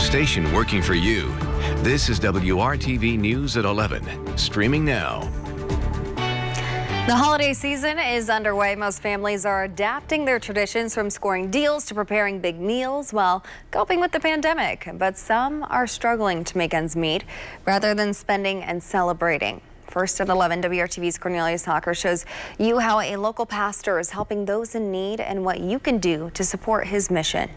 Station working for you. This is WRTV News at 11, streaming now. The holiday season is underway. Most families are adapting their traditions from scoring deals to preparing big meals while coping with the pandemic. But some are struggling to make ends meet rather than spending and celebrating. First at 11, WRTV's Cornelius Hocker shows you how a local pastor is helping those in need and what you can do to support his mission.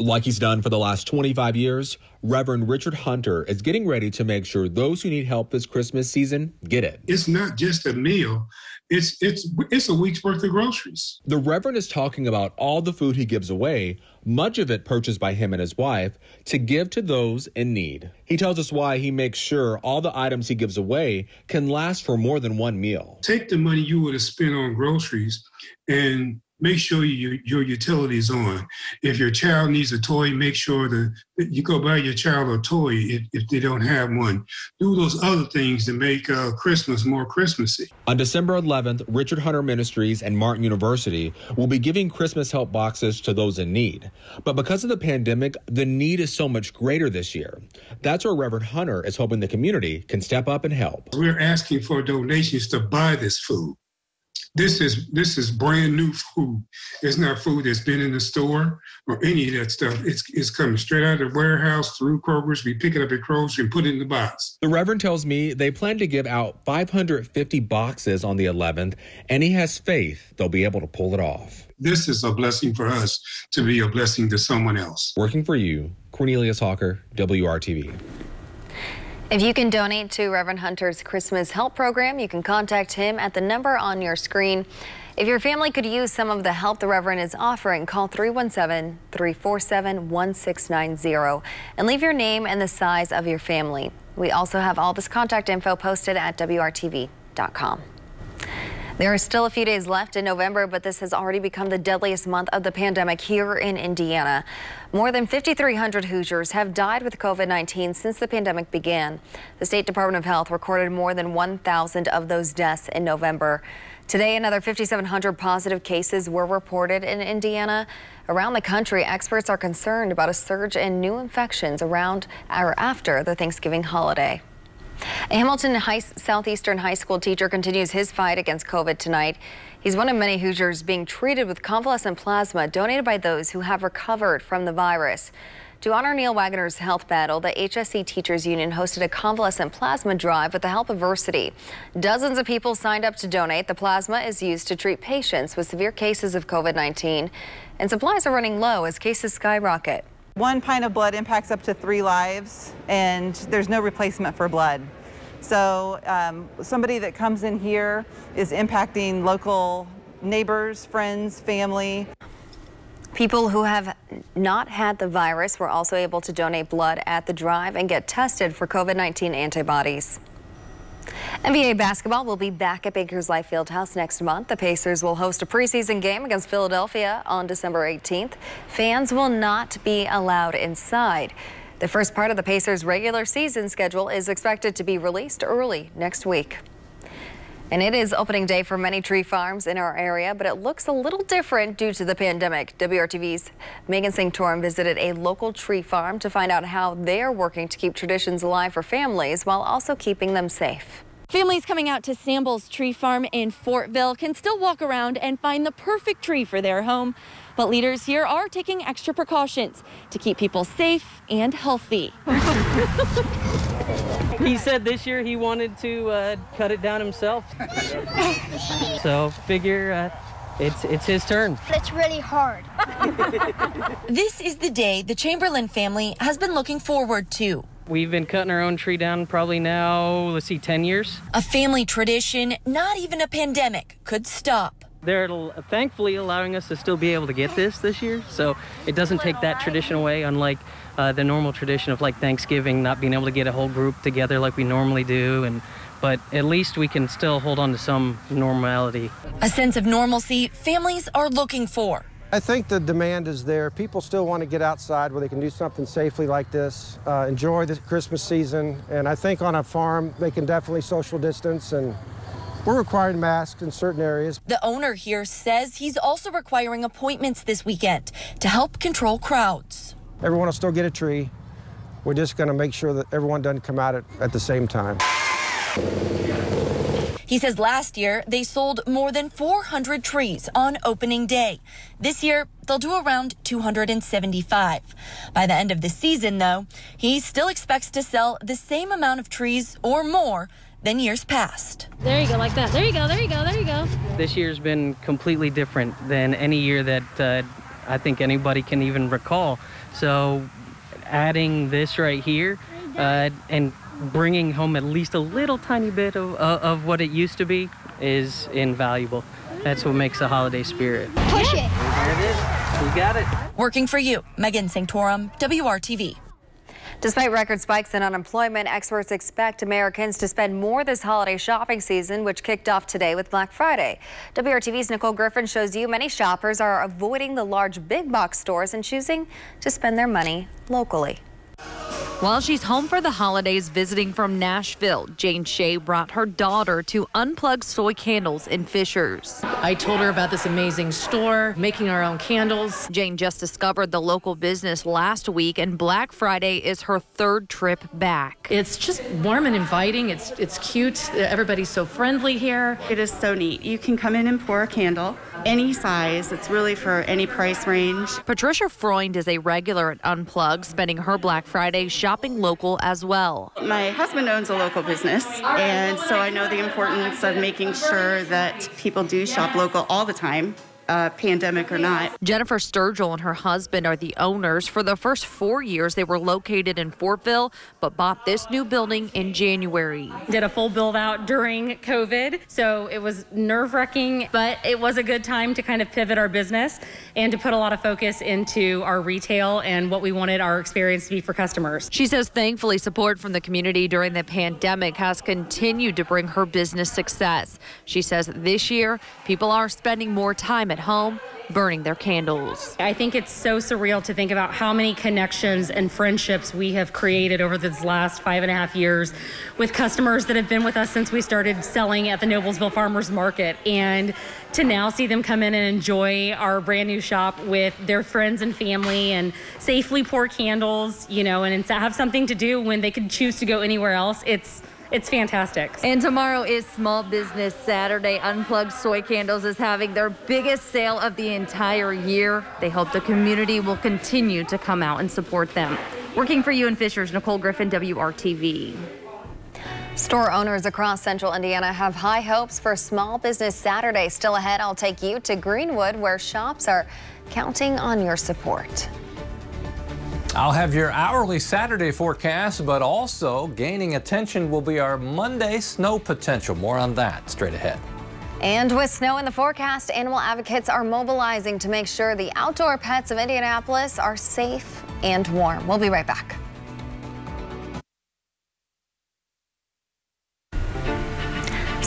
Like he's done for the last 25 years, Reverend Richard Hunter is getting ready to make sure those who need help this Christmas season get it. It's not just a meal. It's it's it's a week's worth of groceries. The Reverend is talking about all the food he gives away, much of it purchased by him and his wife, to give to those in need. He tells us why he makes sure all the items he gives away can last for more than one meal. Take the money you would have spent on groceries and make sure you, your utilities on. If your child needs a toy, make sure that you go buy your child a toy if, if they don't have one. Do those other things to make uh, Christmas more Christmassy. On December 11th, Richard Hunter Ministries and Martin University will be giving Christmas help boxes to those in need. But because of the pandemic, the need is so much greater this year. That's where Reverend Hunter is hoping the community can step up and help. We're asking for donations to buy this food. This is this is brand new food. It's not food that's been in the store or any of that stuff. It's it's coming straight out of the warehouse through Kroger's. We pick it up at Kroger's and put it in the box. The Reverend tells me they plan to give out 550 boxes on the 11th, and he has faith they'll be able to pull it off. This is a blessing for us to be a blessing to someone else. Working for you, Cornelius Hocker, WRTV. If you can donate to Reverend Hunter's Christmas Help Program, you can contact him at the number on your screen. If your family could use some of the help the Reverend is offering, call 317-347-1690 and leave your name and the size of your family. We also have all this contact info posted at WRTV.com. There are still a few days left in November, but this has already become the deadliest month of the pandemic here in Indiana. More than 5,300 Hoosiers have died with COVID-19 since the pandemic began. The State Department of Health recorded more than 1,000 of those deaths in November. Today, another 5,700 positive cases were reported in Indiana. Around the country, experts are concerned about a surge in new infections around or after the Thanksgiving holiday. A Hamilton High, Southeastern High School teacher continues his fight against COVID tonight. He's one of many Hoosiers being treated with convalescent plasma donated by those who have recovered from the virus. To honor Neil Wagner's health battle, the HSE Teachers Union hosted a convalescent plasma drive with the help of Versiti. Dozens of people signed up to donate. The plasma is used to treat patients with severe cases of COVID-19, and supplies are running low as cases skyrocket. One pint of blood impacts up to three lives, and there's no replacement for blood. So um, somebody that comes in here is impacting local neighbors, friends, family. People who have not had the virus were also able to donate blood at the drive and get tested for COVID-19 antibodies. NBA basketball will be back at Bankers Life Fieldhouse next month. The Pacers will host a preseason game against Philadelphia on December 18th. Fans will not be allowed inside. The first part of the Pacers' regular season schedule is expected to be released early next week. And it is opening day for many tree farms in our area, but it looks a little different due to the pandemic. WRTV's Megan Sanctorum visited a local tree farm to find out how they're working to keep traditions alive for families while also keeping them safe. Families coming out to Samble's Tree Farm in Fortville can still walk around and find the perfect tree for their home. But leaders here are taking extra precautions to keep people safe and healthy. he said this year he wanted to uh, cut it down himself. so figure uh, it's it's his turn. It's really hard. this is the day the Chamberlain family has been looking forward to. We've been cutting our own tree down probably now, let's see, 10 years. A family tradition not even a pandemic could stop. They're thankfully allowing us to still be able to get this this year, so it doesn't take that tradition away, unlike uh, the normal tradition of like Thanksgiving, not being able to get a whole group together like we normally do, and but at least we can still hold on to some normality. A sense of normalcy families are looking for. I think the demand is there. People still want to get outside where they can do something safely like this, uh, enjoy the Christmas season, and I think on a farm they can definitely social distance and we're requiring masks in certain areas. The owner here says he's also requiring appointments this weekend to help control crowds. Everyone will still get a tree. We're just going to make sure that everyone doesn't come out at, at the same time. He says last year they sold more than 400 trees on opening day. This year they'll do around 275. By the end of the season, though, he still expects to sell the same amount of trees or more than years past. There you go, like that. There you go, there you go, there you go. This year's been completely different than any year that uh, I think anybody can even recall. So adding this right here uh, and bringing home at least a little tiny bit of, uh, of what it used to be is invaluable. That's what makes the holiday spirit. Push it. There it is. We got it. Working for you, Megan Sanctorum, WRTV. Despite record spikes in unemployment, experts expect Americans to spend more this holiday shopping season, which kicked off today with Black Friday. WRTV's Nicole Griffin shows you many shoppers are avoiding the large big box stores and choosing to spend their money locally. While she's home for the holidays visiting from Nashville, Jane Shea brought her daughter to unplug soy candles in Fishers. I told her about this amazing store, making our own candles. Jane just discovered the local business last week, and Black Friday is her third trip back. It's just warm and inviting. It's it's cute. Everybody's so friendly here. It is so neat. You can come in and pour a candle, any size. It's really for any price range. Patricia Freund is a regular at Unplug, spending her Black Friday shopping local as well. My husband owns a local business, and so I know the importance of making sure that people do shop local all the time. Uh, pandemic or not. Jennifer Sturgill and her husband are the owners. For the first four years, they were located in Fortville, but bought this new building in January. Did a full build out during COVID, so it was nerve wracking, but it was a good time to kind of pivot our business and to put a lot of focus into our retail and what we wanted our experience to be for customers. She says thankfully support from the community during the pandemic has continued to bring her business success. She says this year, people are spending more time at home burning their candles. I think it's so surreal to think about how many connections and friendships we have created over this last five and a half years with customers that have been with us since we started selling at the Noblesville Farmers Market. And to now see them come in and enjoy our brand new shop with their friends and family and safely pour candles, you know, and have something to do when they could choose to go anywhere else. It's it's fantastic. And tomorrow is Small Business Saturday. Unplugged Soy Candles is having their biggest sale of the entire year. They hope the community will continue to come out and support them. Working for you in Fishers, Nicole Griffin, WRTV. Store owners across central Indiana have high hopes for Small Business Saturday. Still ahead, I'll take you to Greenwood, where shops are counting on your support. I'll have your hourly Saturday forecast, but also gaining attention will be our Monday snow potential. More on that straight ahead. And with snow in the forecast, animal advocates are mobilizing to make sure the outdoor pets of Indianapolis are safe and warm. We'll be right back.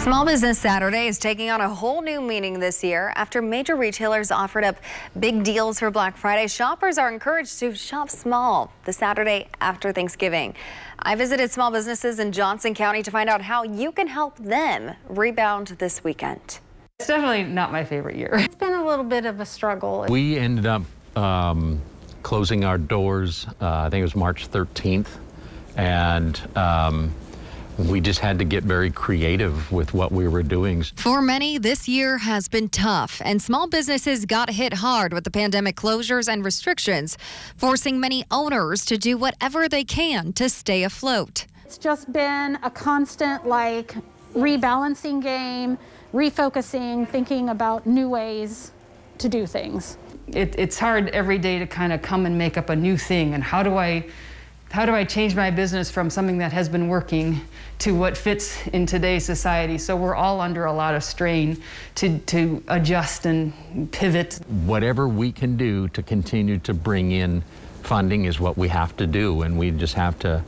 Small Business Saturday is taking on a whole new meaning this year. After major retailers offered up big deals for Black Friday, shoppers are encouraged to shop small the Saturday after Thanksgiving. I visited small businesses in Johnson County to find out how you can help them rebound this weekend. It's definitely not my favorite year. It's been a little bit of a struggle. We ended up um, closing our doors, uh, I think it was March 13th, and um, we just had to get very creative with what we were doing. For many, this year has been tough, and small businesses got hit hard with the pandemic closures and restrictions, forcing many owners to do whatever they can to stay afloat. It's just been a constant, like, rebalancing game, refocusing, thinking about new ways to do things. It, it's hard every day to kind of come and make up a new thing, and how do I how do I change my business from something that has been working to what fits in today's society? So we're all under a lot of strain to, to adjust and pivot. Whatever we can do to continue to bring in funding is what we have to do, and we just have to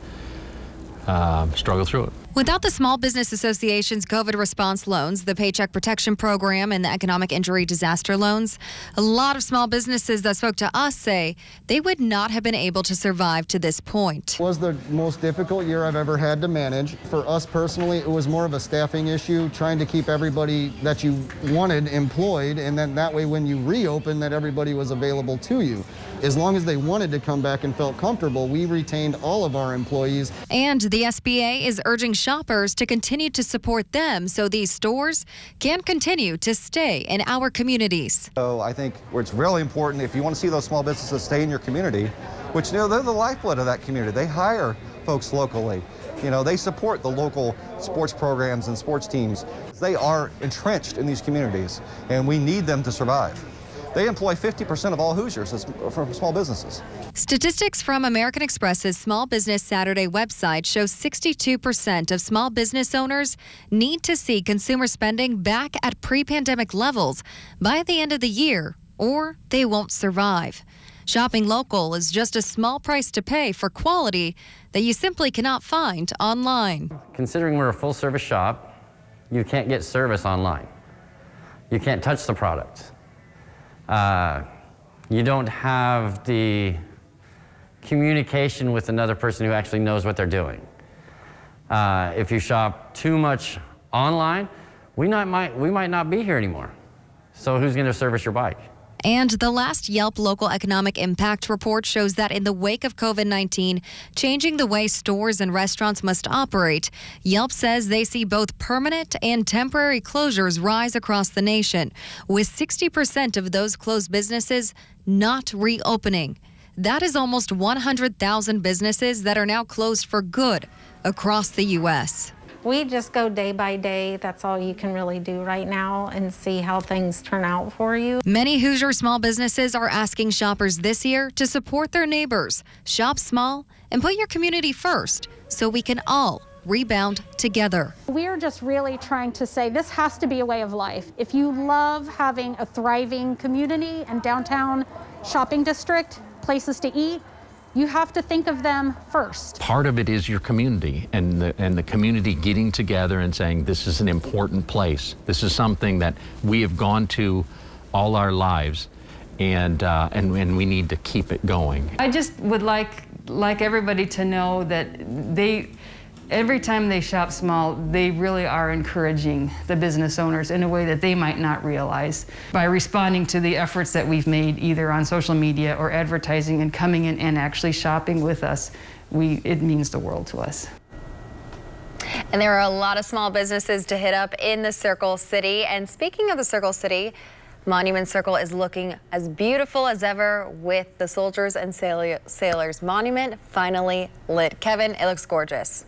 uh, struggle through it. Without the Small Business Association's COVID response loans, the Paycheck Protection Program, and the Economic Injury Disaster loans, a lot of small businesses that spoke to us say they would not have been able to survive to this point. It was the most difficult year I've ever had to manage. For us personally, it was more of a staffing issue, trying to keep everybody that you wanted employed, and then that way when you reopen, that everybody was available to you. As long as they wanted to come back and felt comfortable, we retained all of our employees. And the SBA is urging shoppers to continue to support them so these stores can continue to stay in our communities. So I think where it's really important if you want to see those small businesses stay in your community, which you know they're the lifeblood of that community. They hire folks locally. You know, they support the local sports programs and sports teams. They are entrenched in these communities, and we need them to survive. They employ 50% of all Hoosiers from small businesses. Statistics from American Express's Small Business Saturday website show 62% of small business owners need to see consumer spending back at pre pandemic levels by the end of the year, or they won't survive. Shopping local is just a small price to pay for quality that you simply cannot find online. Considering we're a full service shop, you can't get service online. You can't touch the product. Uh, you don't have the communication with another person who actually knows what they're doing. Uh, if you shop too much online, we, not, might, we might not be here anymore. So who's going to service your bike? And the last Yelp Local Economic Impact report shows that in the wake of COVID 19, changing the way stores and restaurants must operate, Yelp says they see both permanent and temporary closures rise across the nation, with 60% of those closed businesses not reopening. That is almost 100,000 businesses that are now closed for good across the U.S. We just go day by day. That's all you can really do right now and see how things turn out for you. Many Hoosier small businesses are asking shoppers this year to support their neighbors, shop small, and put your community first so we can all rebound together. We're just really trying to say this has to be a way of life. If you love having a thriving community and downtown shopping district, places to eat, you have to think of them first. Part of it is your community and the, and the community getting together and saying, this is an important place. This is something that we have gone to all our lives and, uh, and, and we need to keep it going. I just would like, like everybody to know that they, every time they shop small, they really are encouraging the business owners in a way that they might not realize. By responding to the efforts that we've made either on social media or advertising and coming in and actually shopping with us, we, it means the world to us. And there are a lot of small businesses to hit up in the Circle City. And speaking of the Circle City, Monument Circle is looking as beautiful as ever with the Soldiers and Sailors Monument finally lit. Kevin, it looks gorgeous.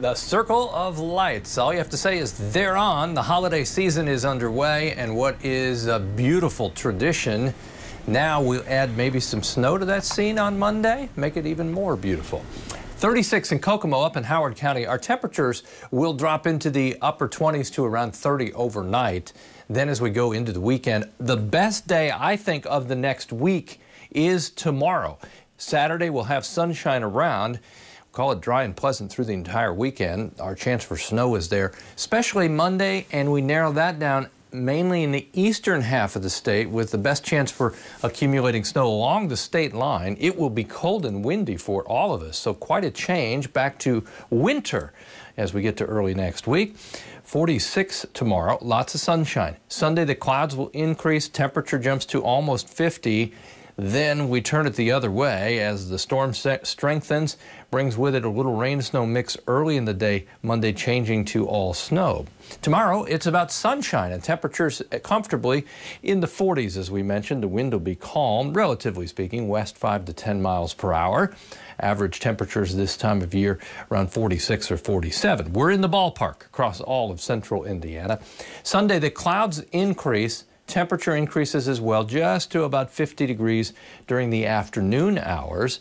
The Circle of Lights. All you have to say is they're on. The holiday season is underway, and what is a beautiful tradition. Now we'll add maybe some snow to that scene on Monday, make it even more beautiful. 36 in Kokomo up in Howard County. Our temperatures will drop into the upper 20s to around 30 overnight. Then as we go into the weekend, the best day I think of the next week is tomorrow. Saturday we'll have sunshine around. Call it dry and pleasant through the entire weekend. Our chance for snow is there, especially Monday, and we narrow that down mainly in the eastern half of the state with the best chance for accumulating snow along the state line. It will be cold and windy for all of us, so quite a change back to winter as we get to early next week. 46 tomorrow, lots of sunshine. Sunday, the clouds will increase, temperature jumps to almost 50. Then we turn it the other way as the storm strengthens, brings with it a little rain snow mix early in the day, Monday changing to all snow. Tomorrow, it's about sunshine and temperatures comfortably in the 40s, as we mentioned. The wind will be calm, relatively speaking, west 5 to 10 miles per hour. Average temperatures this time of year around 46 or 47. We're in the ballpark across all of central Indiana. Sunday, the clouds increase Temperature increases as well, just to about 50 degrees during the afternoon hours.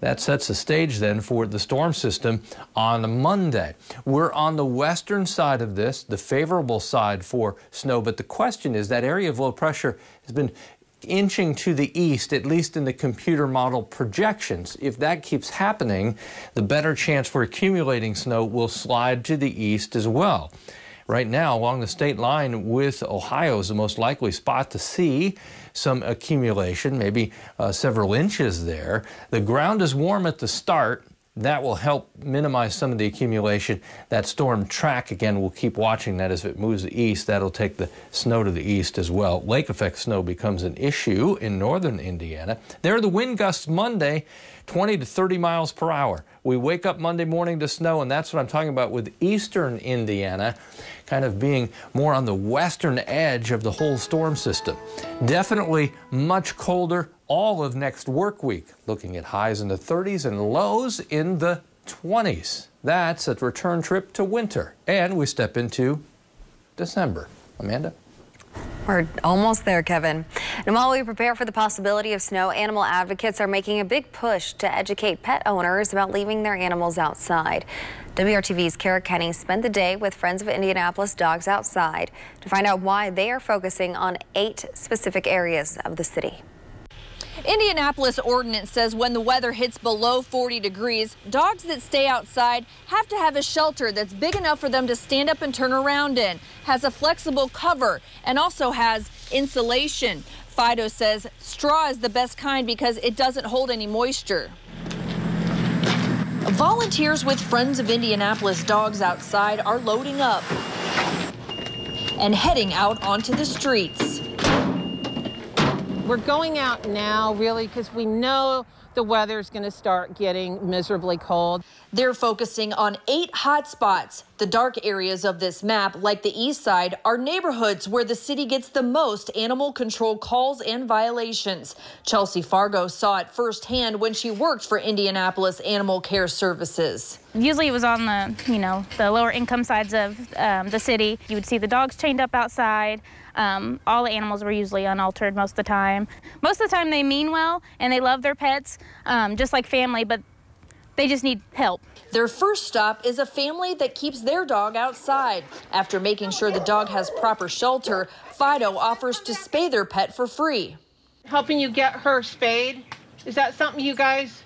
That sets the stage then for the storm system on Monday. We're on the western side of this, the favorable side for snow, but the question is that area of low pressure has been inching to the east, at least in the computer model projections. If that keeps happening, the better chance for accumulating snow will slide to the east as well right now along the state line with Ohio is the most likely spot to see some accumulation, maybe uh, several inches there. The ground is warm at the start. that will help minimize some of the accumulation. That storm track, again, we'll keep watching that as it moves east. That'll take the snow to the east as well. Lake effect snow becomes an issue in northern Indiana. There are the wind gusts Monday, 20 to 30 miles per hour. We wake up Monday morning to snow, and that's what I'm talking about with eastern Indiana kind of being more on the western edge of the whole storm system. Definitely much colder all of next work week, looking at highs in the 30s and lows in the 20s. That's a return trip to winter. And we step into December. Amanda? We're almost there, Kevin. And while we prepare for the possibility of snow, animal advocates are making a big push to educate pet owners about leaving their animals outside. WRTV's Kara Kenny spent the day with Friends of Indianapolis Dogs Outside to find out why they are focusing on eight specific areas of the city. Indianapolis ordinance says when the weather hits below 40 degrees, dogs that stay outside have to have a shelter that's big enough for them to stand up and turn around in, has a flexible cover, and also has insulation. Fido says straw is the best kind because it doesn't hold any moisture. Volunteers with Friends of Indianapolis Dogs Outside are loading up and heading out onto the streets. We're going out now really because we know the weather is going to start getting miserably cold. They're focusing on eight hot spots. The dark areas of this map, like the east side, are neighborhoods where the city gets the most animal control calls and violations. Chelsea Fargo saw it firsthand when she worked for Indianapolis Animal Care Services. Usually it was on the, you know, the lower income sides of um, the city. You would see the dogs chained up outside. Um, all the animals were usually unaltered most of the time. Most of the time they mean well and they love their pets, um, just like family, but they just need help. Their first stop is a family that keeps their dog outside. After making sure the dog has proper shelter, Fido offers to spay their pet for free. Helping you get her spayed, is that something you guys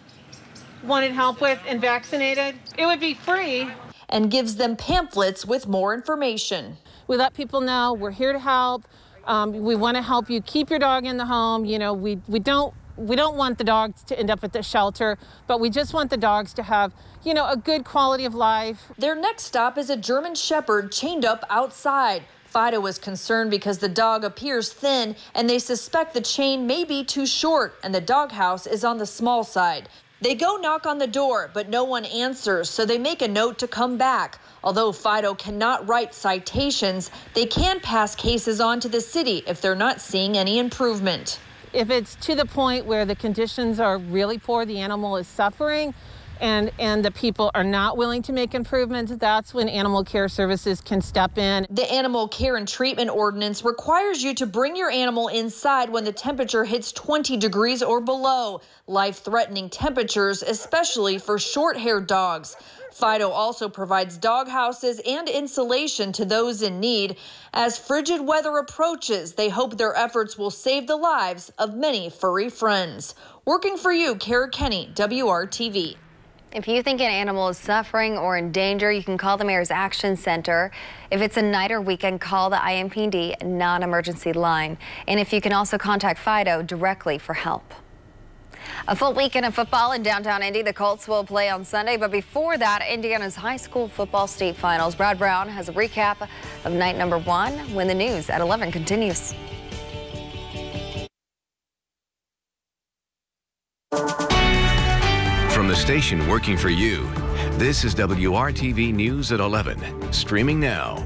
wanted help with and vaccinated? It would be free. And gives them pamphlets with more information. We let people know we're here to help. Um, we want to help you keep your dog in the home. You know, we, we don't we don't want the dogs to end up at the shelter, but we just want the dogs to have, you know, a good quality of life. Their next stop is a German Shepherd chained up outside. Fido was concerned because the dog appears thin and they suspect the chain may be too short and the doghouse is on the small side. They go knock on the door, but no one answers, so they make a note to come back. Although Fido cannot write citations, they can pass cases on to the city if they're not seeing any improvement. If it's to the point where the conditions are really poor, the animal is suffering, and, and the people are not willing to make improvements, that's when animal care services can step in. The animal care and treatment ordinance requires you to bring your animal inside when the temperature hits 20 degrees or below, life threatening temperatures, especially for short haired dogs. Fido also provides dog houses and insulation to those in need. As frigid weather approaches, they hope their efforts will save the lives of many furry friends. Working for you, Kara Kenny, WRTV. If you think an animal is suffering or in danger, you can call the Mayor's Action Center. If it's a night or weekend, call the IMPD non-emergency line. And if you can also contact Fido directly for help. A full weekend of football in downtown Indy. The Colts will play on Sunday, but before that, Indiana's high school football state finals. Brad Brown has a recap of night number one when the news at 11 continues. Station working for you, this is WRTV News at 11, streaming now.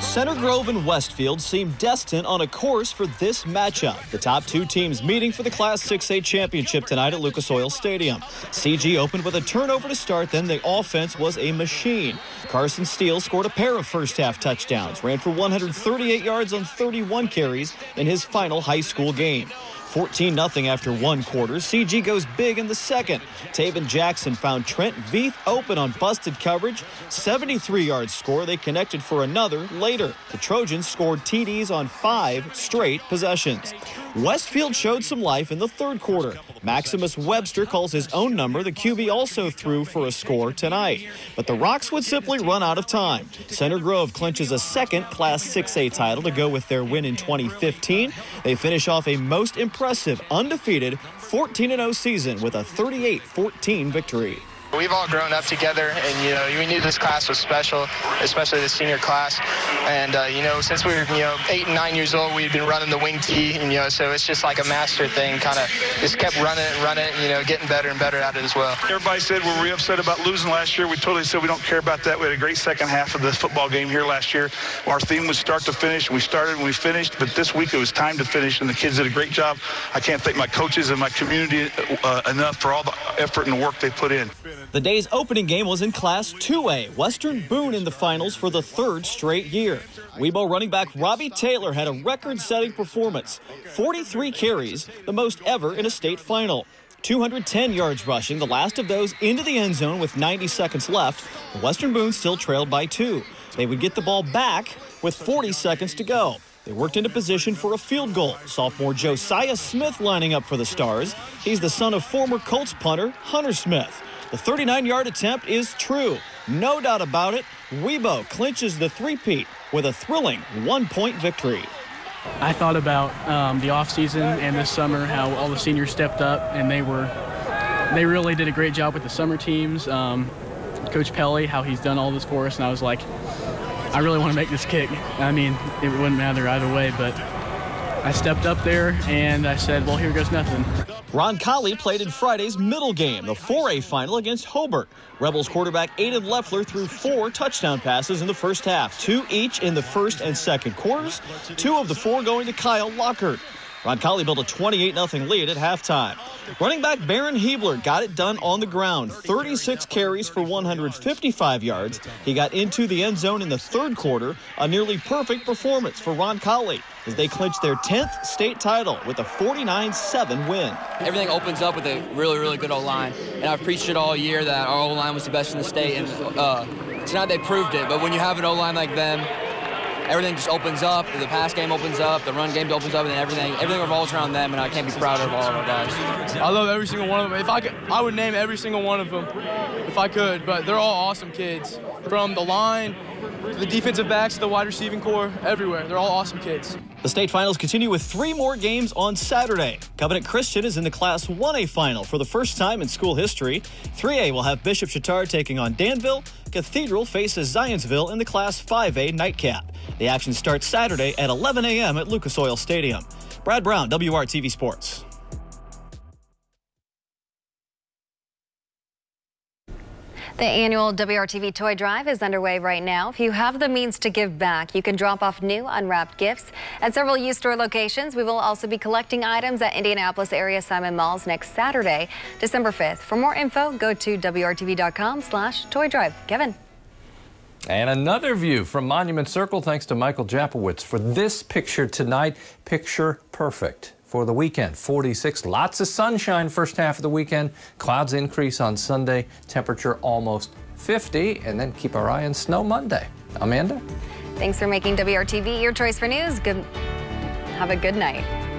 Center Grove and Westfield seem destined on a course for this matchup. The top two teams meeting for the Class 6A championship tonight at Lucas Oil Stadium. CG opened with a turnover to start, then the offense was a machine. Carson Steele scored a pair of first half touchdowns, ran for 138 yards on 31 carries in his final high school game. 14 0 after one quarter. CG goes big in the second. Taven Jackson found Trent Veith open on busted coverage. 73 yard score. They connected for another later. The Trojans scored TDs on five straight possessions. Westfield showed some life in the third quarter. Maximus Webster calls his own number. The QB also threw for a score tonight. But the Rocks would simply run out of time. Center Grove clinches a second Class 6A title to go with their win in 2015. They finish off a most impressive impressive, undefeated 14-0 season with a 38-14 victory. We've all grown up together, and you know we knew this class was special, especially the senior class. And uh, you know, since we were you know eight and nine years old, we've been running the wing tee, and you know, so it's just like a master thing. Kind of just kept running and running and, you know, getting better and better at it as well. Everybody said, we "Were we upset about losing last year?" We totally said we don't care about that. We had a great second half of the football game here last year. Our theme was start to finish, we started and we finished. But this week it was time to finish, and the kids did a great job. I can't thank my coaches and my community uh, enough for all the effort and work they put in. The day's opening game was in Class 2A. Western Boone in the finals for the third straight year. Webo running back Robbie Taylor had a record-setting performance. 43 carries, the most ever in a state final. 210 yards rushing, the last of those into the end zone with 90 seconds left. Western Boone still trailed by two. They would get the ball back with 40 seconds to go. They worked into position for a field goal. Sophomore Josiah Smith lining up for the Stars. He's the son of former Colts punter Hunter Smith. The 39 yard attempt is true. No doubt about it. Webo clinches the three-peat with a thrilling one point victory. I thought about um, the offseason and this summer, how all the seniors stepped up and they were, they really did a great job with the summer teams. Um, Coach Pelly, how he's done all this for us, and I was like, I really want to make this kick. I mean, it wouldn't matter either way, but I stepped up there and I said, well, here goes nothing. Roncalli played in Friday's middle game, the 4A final against Hobart. Rebels quarterback Aiden Leffler threw four touchdown passes in the first half, two each in the first and second quarters, two of the four going to Kyle Lockhart. Roncalli built a 28-0 lead at halftime. Running back Baron Hebler got it done on the ground. 36 carries for 155 yards. He got into the end zone in the third quarter. A nearly perfect performance for Roncalli as they clinch their 10th state title with a 49-7 win. Everything opens up with a really, really good O-line. And I've preached it all year that our O-line was the best in the state. And uh, tonight they proved it. But when you have an O-line like them, everything just opens up. The pass game opens up, the run game opens up, and everything everything revolves around them. And I can't be prouder of all of our guys. I love every single one of them. If I could, I would name every single one of them if I could. But they're all awesome kids, from the line to the defensive backs to the wide receiving core, everywhere. They're all awesome kids. The state finals continue with three more games on Saturday. Covenant Christian is in the Class 1A final for the first time in school history. 3A will have Bishop Chatard taking on Danville. Cathedral faces Zionsville in the Class 5A nightcap. The action starts Saturday at 11 a.m. at Lucas Oil Stadium. Brad Brown, WRTV Sports. The annual WRTV Toy Drive is underway right now. If you have the means to give back, you can drop off new unwrapped gifts at several U-Store locations. We will also be collecting items at Indianapolis area Simon Malls next Saturday, December 5th. For more info, go to WRTV.com slash Toy Drive. Kevin. And another view from Monument Circle thanks to Michael Japowitz for this picture tonight. Picture perfect for the weekend. 46, lots of sunshine first half of the weekend. Clouds increase on Sunday, temperature almost 50, and then keep our eye on snow Monday. Amanda? Thanks for making WRTV your choice for news. Good. Have a good night.